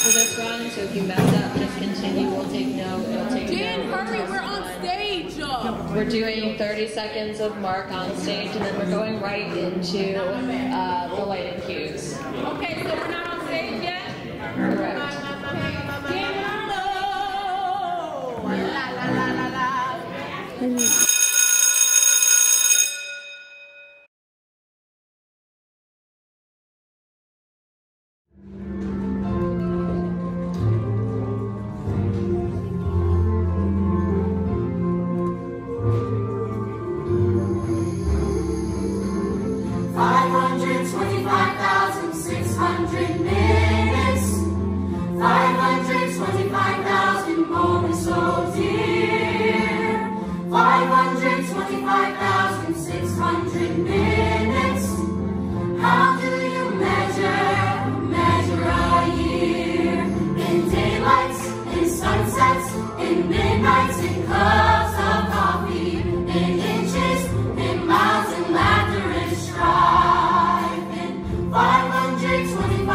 for this run, so if you mess up, just continue. We'll take no. It'll take Dan, no. hurry, we're on stage. We're doing 30 seconds of mark on stage, and then we're going right into uh, the lighting cues. Okay, so we're not on stage yet? Correct. Five hundred twenty-five thousand six hundred minutes, 525,000 moments so dear, 525,600 minutes. 2021.